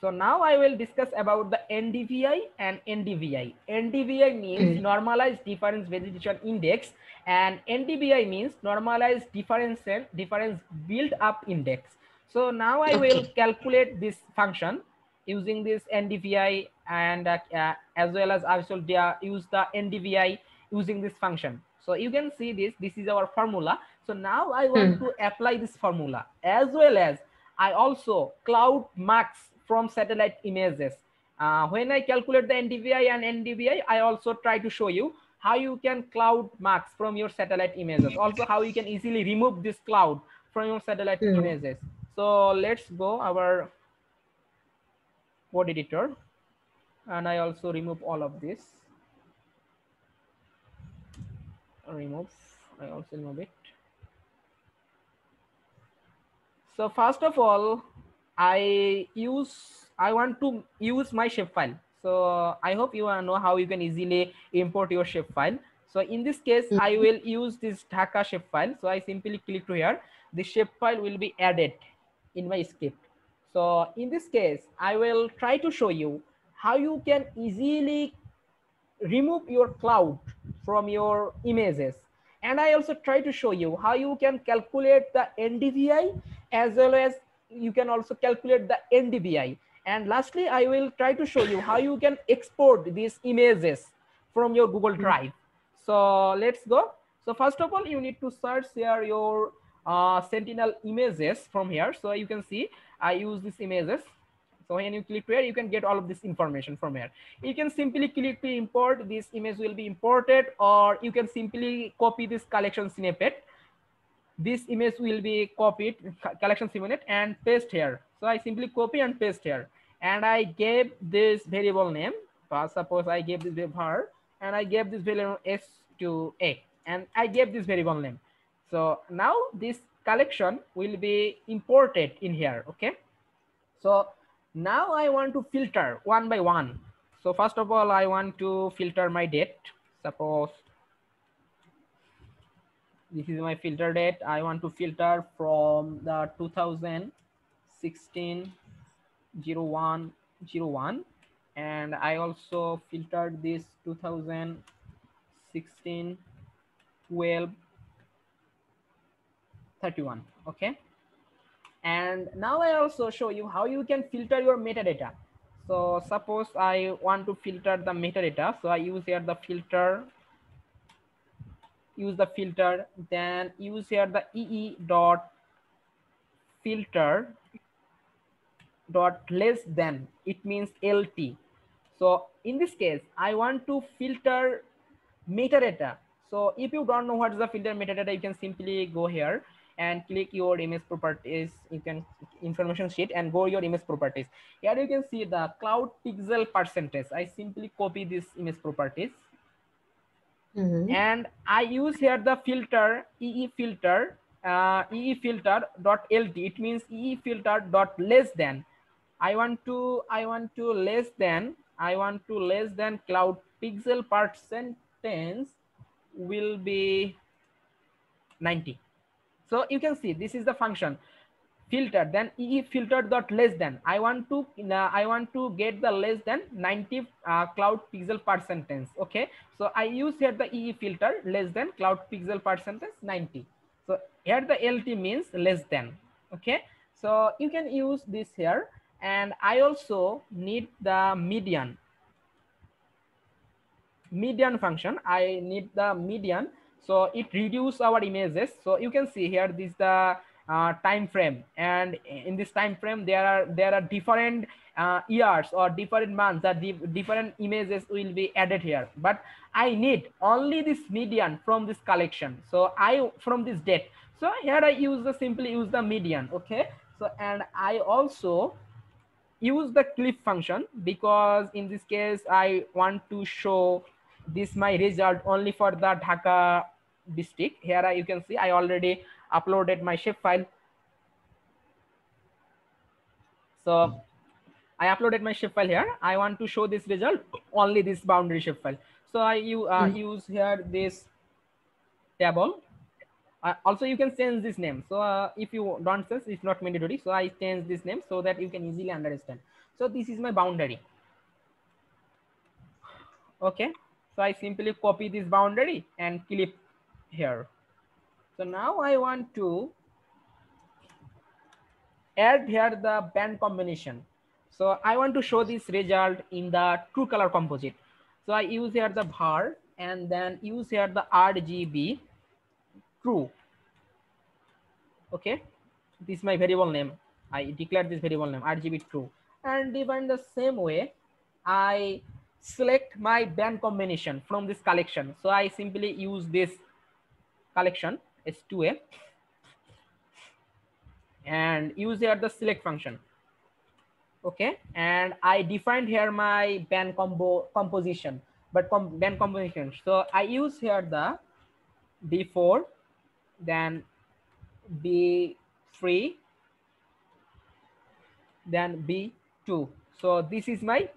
So now I will discuss about the NDVI and NDBI. NDVI means normalized difference vegetation index and NDBI means normalized difference difference build up index. So now I will calculate this function using this NDVI and uh, uh, as well as I will use the NDVI using this function. So you can see this, this is our formula. So now I want hmm. to apply this formula as well as I also cloud mask from satellite images. Uh, when I calculate the NDVI and NDBI, I also try to show you how you can cloud mask from your satellite images. Also how you can easily remove this cloud from your satellite mm. images. So let's go our code editor. And I also remove all of this. Remove, I also remove it. So first of all, I use, I want to use my shapefile. So I hope you know how you can easily import your shapefile. So in this case, mm -hmm. I will use this Dhaka shapefile. So I simply click to here. The shapefile will be added in my script. So in this case, I will try to show you how you can easily remove your cloud from your images. And I also try to show you how you can calculate the NDVI as well as you can also calculate the NDBI. And lastly, I will try to show you how you can export these images from your Google hmm. Drive. So let's go. So first of all, you need to search here your uh, Sentinel images from here. So you can see I use these images. So when you click here, you can get all of this information from here. You can simply click to import. This image will be imported or you can simply copy this collection snippet this image will be copied collection snippet and paste here. So i simply copy and paste here. And i gave this variable name. Suppose i gave this var and i gave this variable s to a and i gave this variable name. So now this collection will be imported in here okay? So now i want to filter one by one. So first of all i want to filter my date. Suppose this is my filter date. I want to filter from the 2016 01 01 and i also filtered this 2016 12 31 okay? And now i also show you how you can filter your metadata. So suppose i want to filter the metadata. So i use here the filter use the filter, then use here the EE dot filter dot less than, it means LT. So in this case, I want to filter metadata. So if you don't know what is the filter metadata, you can simply go here and click your image properties. You can information sheet and go your image properties. Here you can see the cloud pixel percentage. I simply copy this image properties Mm -hmm. And I use here the filter EE filter uh, EE filter dot LT. It means EE filter dot less than. I want to I want to less than I want to less than cloud pixel percentage will be 90. So you can see this is the function filter then e filter dot less than. I want to uh, i want to get the less than 90 uh, cloud pixel percentage okay? So i use here the ee filter less than cloud pixel percentage 90 so here the lt means less than okay? So you can use this here and i also need the median. Median function i need the median. So it reduce our images. So you can see here this the uh, time frame. And in this time frame there are there are different uh, years or different months that the different images will be added here. But i need only this median from this collection. So i from this date. So here i use the simply use the median okay? So and i also use the clip function because in this case i want to show this my result only for the dhaka district. Here you can see i already uploaded my shape file. So I uploaded my shape file here. I want to show this result only this boundary shape file. So I you uh, mm. use here this table uh, also you can change this name so uh, if you don't change it's not mandatory so i change this name so that you can easily understand so this is my boundary okay so i simply copy this boundary and clip here so now i want to add here the band combination. So i want to show this result in the true color composite. So i use here the var and then use here the rgb true. Okay? This is my variable name. I declare this variable name rgb true. And even the same way i select my band combination from this collection. So i simply use this collection s2a and use here the select function okay and i defined here my band combo composition but com band composition so i use here the b4 then B3, then B2. So this is my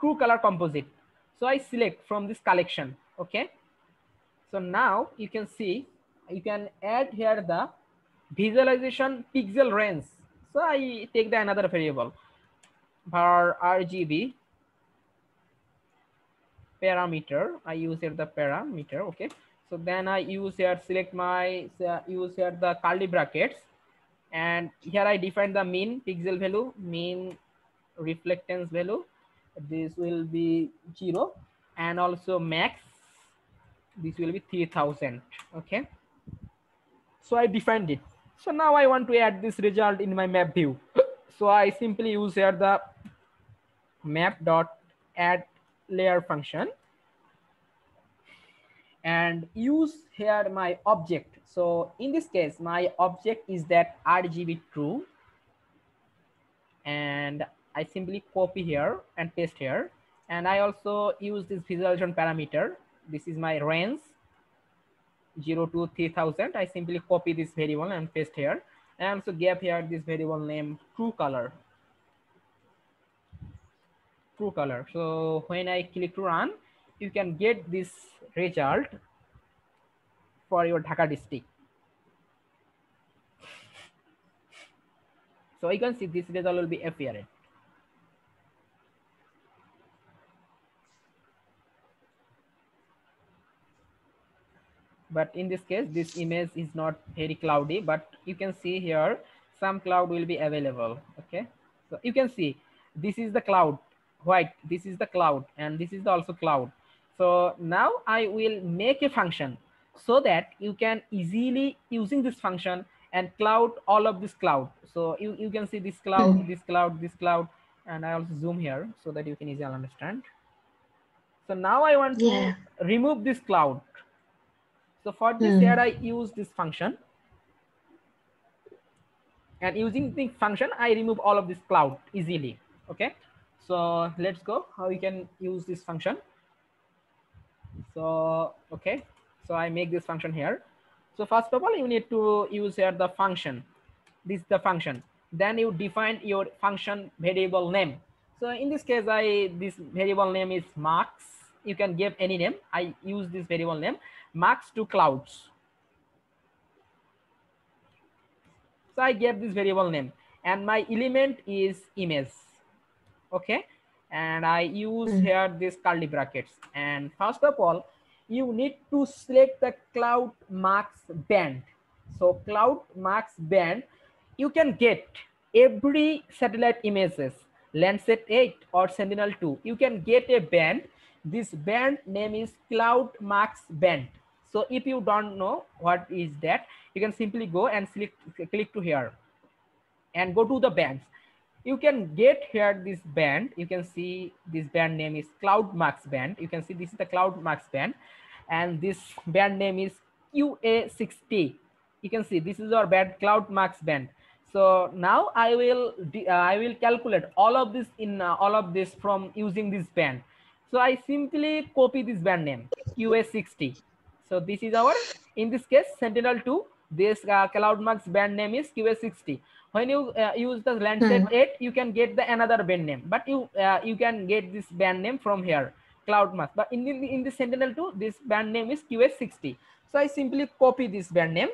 true color composite. So I select from this collection. Okay. So now you can see, you can add here the visualization pixel range. So I take the another variable var RGB parameter. I use here the parameter. Okay. So then I use here, select my, uh, use here the curly brackets. And here I define the mean pixel value, mean reflectance value. This will be zero and also max. This will be 3000. Okay. So I defined it. So now I want to add this result in my map view. So I simply use here the map dot add layer function and use here my object. So in this case, my object is that RGB true. And I simply copy here and paste here. And I also use this visualization parameter. This is my range 0 to 3000. I simply copy this variable and paste here. And also give here this variable name true color. True color. So when I click to run, you can get this result for your Dhaka district. So you can see this result will be apparent. But in this case, this image is not very cloudy, but you can see here some cloud will be available. Okay, so you can see this is the cloud white, this is the cloud, and this is also cloud. So now I will make a function so that you can easily using this function and cloud all of this cloud. So you, you can see this cloud, mm. this cloud, this cloud, and I also zoom here so that you can easily understand. So now I want yeah. to remove this cloud. So for this mm. here, I use this function. And using the function, I remove all of this cloud easily. Okay. So let's go how you can use this function. So, okay. So I make this function here. So first of all, you need to use here the function. This is the function. Then you define your function variable name. So in this case, I this variable name is marks. You can give any name. I use this variable name max to clouds. So I gave this variable name and my element is image. Okay. And I use mm -hmm. here this curly brackets. And first of all, you need to select the cloud mask band. So cloud mask band, you can get every satellite images, Landsat 8 or Sentinel-2. You can get a band. This band name is cloud mask band. So if you don't know what is that, you can simply go and select, click to here and go to the bands. You can get here this band. You can see this band name is Cloud Mask band. You can see this is the Cloud Mask band and this band name is QA60. You can see this is our band Cloud Mask band. So now I will uh, I will calculate all of this in uh, all of this from using this band. So I simply copy this band name QA60. So this is our in this case Sentinel-2. This uh, Cloud Mask band name is QA60. When you uh, use the Landsat mm -hmm. 8, you can get the another band name, but you uh, you can get this band name from here. Cloud Mask. But in the, in the Sentinel-2, this band name is QA60. So I simply copy this band name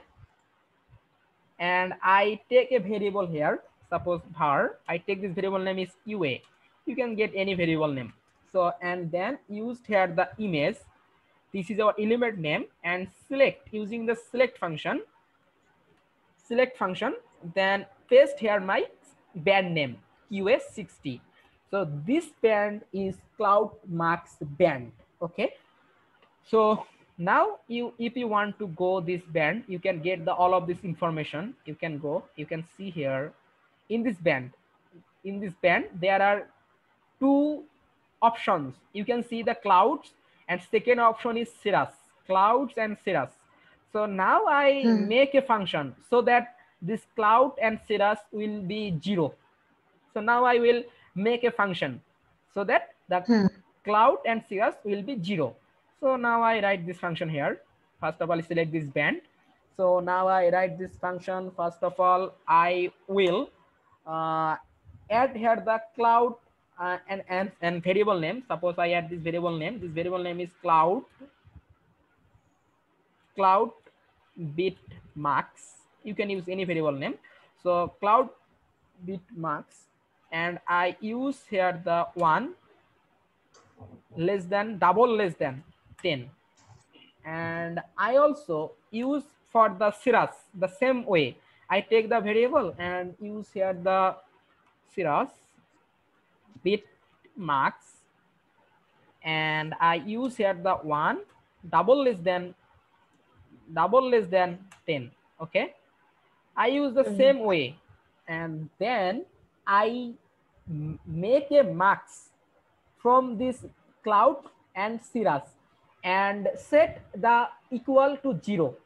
and I take a variable here, suppose var, I take this variable name is UA. You can get any variable name. So, and then used here the image. This is our element name and select using the select function, select function, then paste here my band name QA60. So this band is Cloud Mask band. Okay. So now you if you want to go this band you can get the all of this information you can go you can see here in this band in this band there are two options you can see the clouds and second option is cirrus clouds and cirrus so now i hmm. make a function so that this cloud and cirrus will be zero so now i will make a function so that the hmm. cloud and cirrus will be zero so now I write this function here. First of all, select this band. So now I write this function. First of all, I will uh, add here the cloud uh, and, and, and variable name. Suppose I add this variable name. This variable name is cloud, cloud bit mask. You can use any variable name. So cloud bit mask and I use here the one less than double less than 10 and I also use for the cirrus the same way I take the variable and use here the cirrus bit max and I use here the one double less than double less than 10 okay I use the mm -hmm. same way and then I make a max from this cloud and cirrus and set the equal to zero.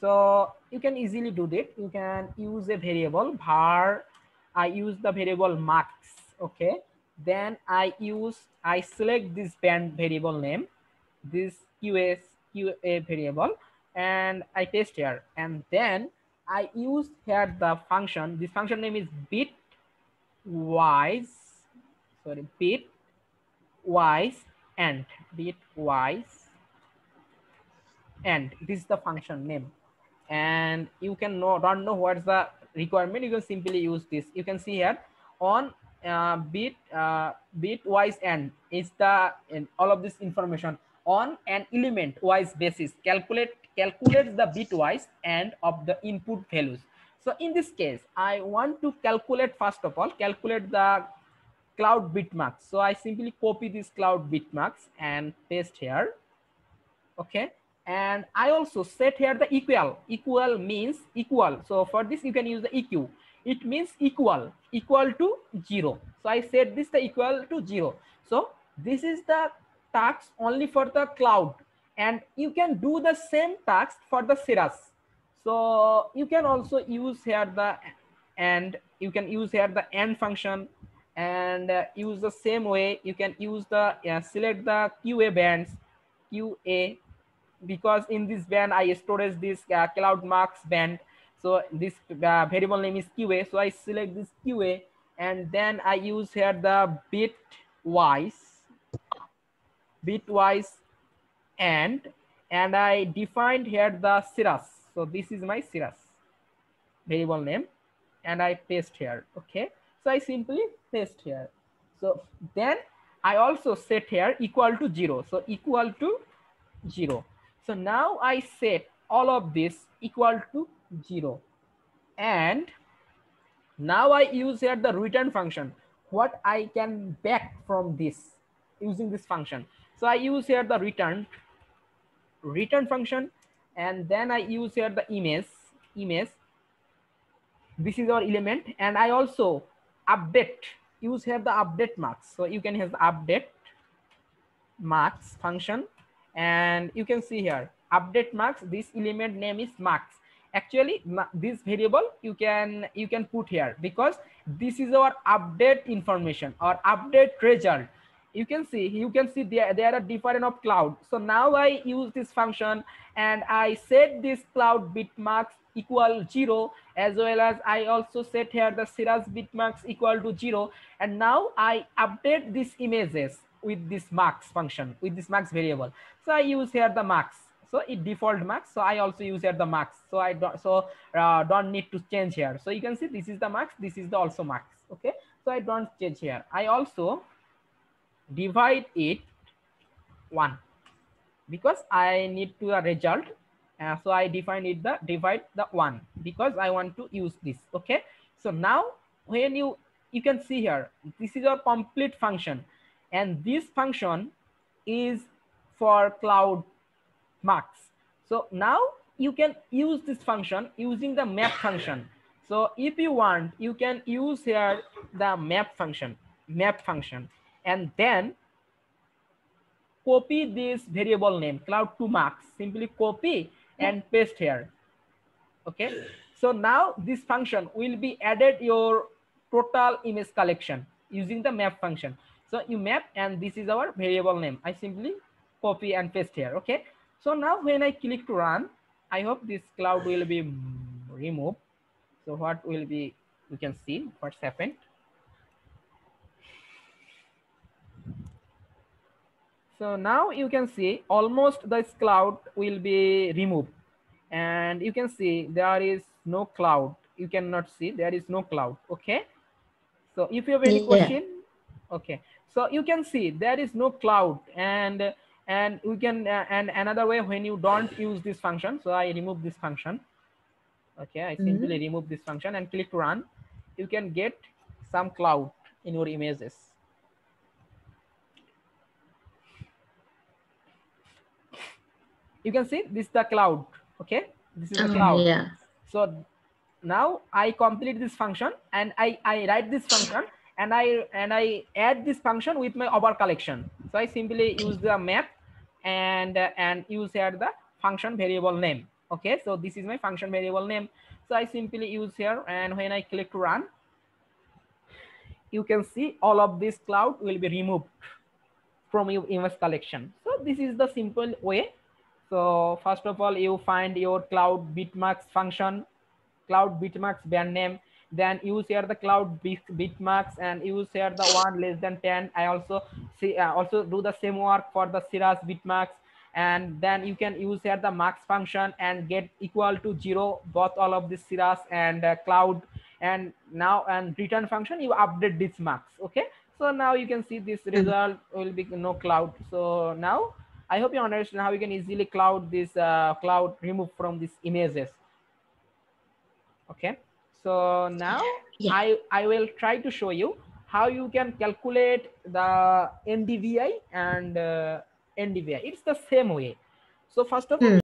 So you can easily do that. You can use a variable var. I use the variable max. Okay. Then I use, I select this band variable name, this QS QA variable, and I paste here. And then I use here the function. This function name is bitwise, sorry, bitwise and bitwise and this is the function name and you can know don't know what's the requirement you can simply use this you can see here on uh, bit uh, bitwise and is the in all of this information on an element wise basis calculate calculates the bitwise and of the input values so in this case i want to calculate first of all calculate the cloud bitmask so i simply copy this cloud bitmask and paste here okay and I also set here the equal. Equal means equal. So for this, you can use the EQ. It means equal, equal to zero. So I set this the equal to zero. So this is the tax only for the cloud. And you can do the same tax for the cirrus. So you can also use here the and you can use here the and function and uh, use the same way you can use the uh, select the QA bands QA because in this band I storage this uh, cloud mask band. So this uh, variable name is QA. So I select this QA and then I use here the bitwise, bitwise and, and I defined here the cirrus. So this is my cirrus variable name and I paste here. Okay. So I simply paste here. So then I also set here equal to zero. So equal to zero. So now I set all of this equal to zero. And now I use here the return function. What I can back from this using this function. So I use here the return return function and then I use here the image image. This is our element and I also update use here the update mask. So you can have the update mask function and you can see here update mask this element name is max actually this variable you can you can put here because this is our update information or update result. You can see you can see there there are different of cloud. So now i use this function and i set this cloud bitmask equal zero as well as i also set here the cirrus bitmask equal to zero. And now i update these images with this max function with this max variable. So i use here the max so it default max. So i also use here the max. So i don't so uh, don't need to change here. So you can see this is the max this is the also max. Okay? So i don't change here. I also divide it one because i need to a result. Uh, so i define it the divide the one because i want to use this. Okay? So now when you you can see here this is a complete function. And this function is for cloud max so now you can use this function using the map function. So if you want you can use here the map function map function and then copy this variable name cloud to max simply copy and paste here. Okay? So now this function will be added your total image collection using the map function. So you map and this is our variable name. I simply copy and paste here. Okay so now when i click to run i hope this cloud will be removed. So what will be we can see what's happened. So now you can see almost this cloud will be removed. And you can see there is no cloud. You cannot see there is no cloud. Okay? So if you have any Yeah. question? Okay. So you can see there is no cloud. And and we can uh, and another way when you don't use this function so i remove this function. Okay i simply remove this function and click run. You can get some cloud in your images. You can see this is the cloud okay? This is the cloud. yeah. so now i complete this function and i i write this function and i and i add this function with my over collection so i simply use the map and uh, and use here the function variable name. Okay so this is my function variable name. So i simply use here and when i click run you can see all of this cloud will be removed from your image collection. So this is the simple way. So first of all you find your cloud bitmask function cloud bitmask band name then use here the cloud bit- bitmax and use here the one less than 10 i also see uh, also do the same work for the cirrus bitmask. And then you can use here the max function and get equal to zero both all of this cirrus and uh, cloud. And now and return function you update this max okay? So now you can see this result will be no cloud. So now i hope you understand how you can easily cloud this uh, cloud remove from these images okay so now Yeah. i i will try to show you how you can calculate the ndvi and uh, ndbi it's the same way. So first of all